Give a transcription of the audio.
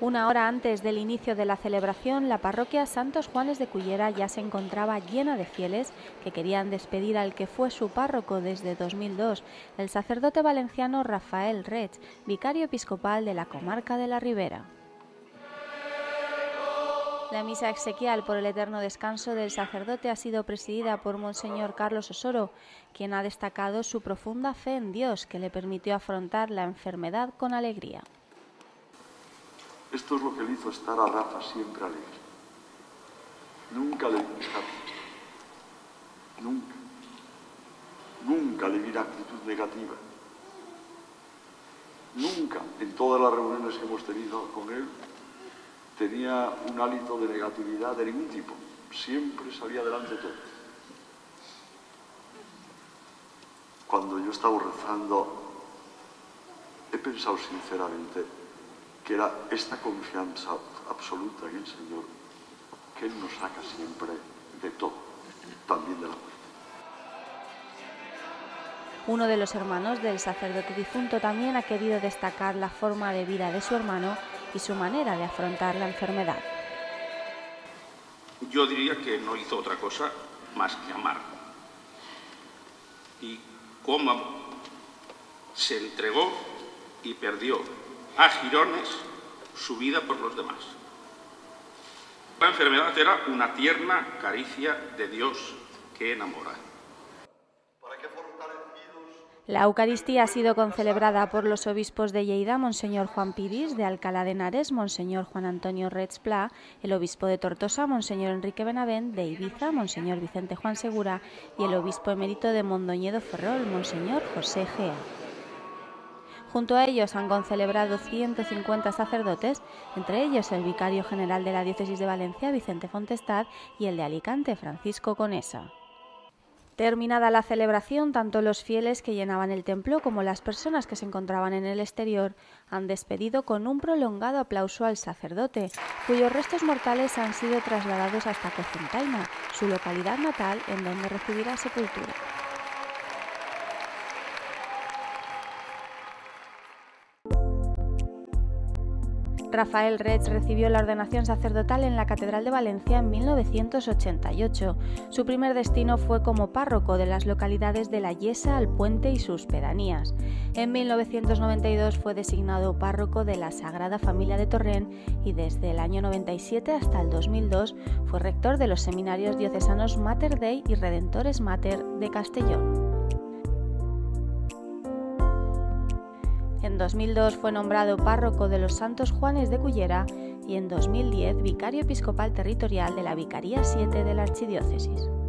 Una hora antes del inicio de la celebración, la parroquia Santos Juanes de Cullera ya se encontraba llena de fieles que querían despedir al que fue su párroco desde 2002, el sacerdote valenciano Rafael Rech, vicario episcopal de la comarca de la Ribera. La misa exequial por el eterno descanso del sacerdote ha sido presidida por Monseñor Carlos Osoro, quien ha destacado su profunda fe en Dios que le permitió afrontar la enfermedad con alegría. Esto es lo que le hizo estar a Rafa siempre alegre. Nunca le vi Nunca. Nunca le vi actitud negativa. Nunca, en todas las reuniones que hemos tenido con él, tenía un hálito de negatividad de ningún tipo. Siempre salía adelante todo. Cuando yo estaba rezando, he pensado sinceramente, que era esta confianza absoluta en el Señor, que Él nos saca siempre de todo, también de la muerte. Uno de los hermanos del sacerdote difunto también ha querido destacar la forma de vida de su hermano y su manera de afrontar la enfermedad. Yo diría que no hizo otra cosa más que amar. Y cómo se entregó y perdió a girones su vida por los demás. La enfermedad era una tierna caricia de Dios que enamora. La Eucaristía ha sido concelebrada por los obispos de Lleida, Monseñor Juan Piris, de Alcalá de Henares, Monseñor Juan Antonio Retzpla, el obispo de Tortosa, Monseñor Enrique Benavent, de Ibiza, Monseñor Vicente Juan Segura y el obispo emérito de Mondoñedo Ferrol, Monseñor José Gea. Junto a ellos han concelebrado 150 sacerdotes, entre ellos el vicario general de la Diócesis de Valencia, Vicente Fontestad, y el de Alicante, Francisco Conesa. Terminada la celebración, tanto los fieles que llenaban el templo como las personas que se encontraban en el exterior han despedido con un prolongado aplauso al sacerdote, cuyos restos mortales han sido trasladados hasta Cocentaina, su localidad natal, en donde recibirá sepultura. Rafael Retz recibió la ordenación sacerdotal en la Catedral de Valencia en 1988. Su primer destino fue como párroco de las localidades de La Yesa, El Puente y sus pedanías. En 1992 fue designado párroco de la Sagrada Familia de Torrent y desde el año 97 hasta el 2002 fue rector de los seminarios diocesanos Mater Dei y Redentores Mater de Castellón. En 2002 fue nombrado párroco de los Santos Juanes de Cullera y en 2010 vicario episcopal territorial de la Vicaría 7 de la Archidiócesis.